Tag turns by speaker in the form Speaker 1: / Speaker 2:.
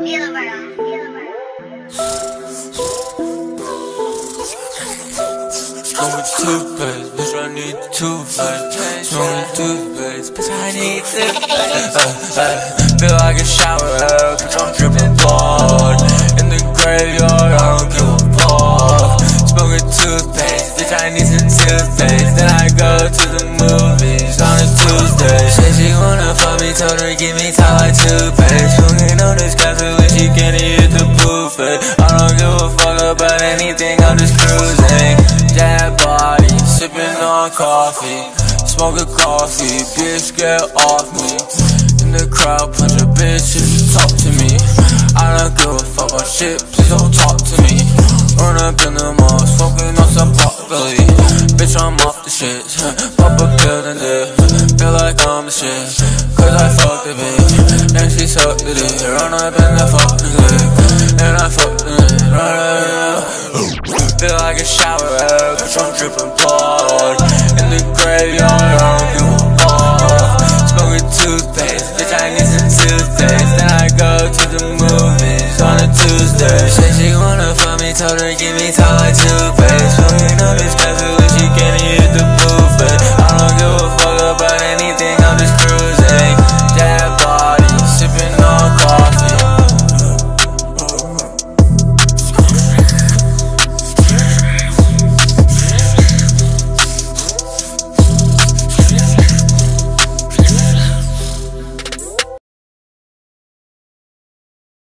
Speaker 1: Smoking toothpaste, bitch, I need toothpaste. Smoking toothpaste, bitch, I need toothpaste. Uh, uh, feel like a shower, bitch, I'm dripping blood. In the graveyard, I don't give a fuck. Smoking toothpaste, bitch, I need some toothpaste. Then I go to the movies on a Tuesday. Said she wanna fuck me, told her give me top like toothpaste. Smoking on this about anything, I'm just cruising dead body, sipping on coffee, smoking coffee, bitch get off me. In the crowd, punch a bitch if you talk to me. I don't give a fuck about shit, please don't talk to me. Run up in the mall, smoking on some broccoli. Bitch, I'm off the shit, pop a pill and dip. Feel like I'm the shit, cause I fucked the bitch. And she sucked the dick, run up in the fucking clip. And I fucked the dick, run up a shower cause I'm dripping blood. In the graveyard, I don't give a fuck. Smoking toothpaste, bitch, I need some toothpaste. Then I go to the movies on a Tuesday. Said she wanna fuck me, told her give me time like toothpaste. Smoking up this class, she getting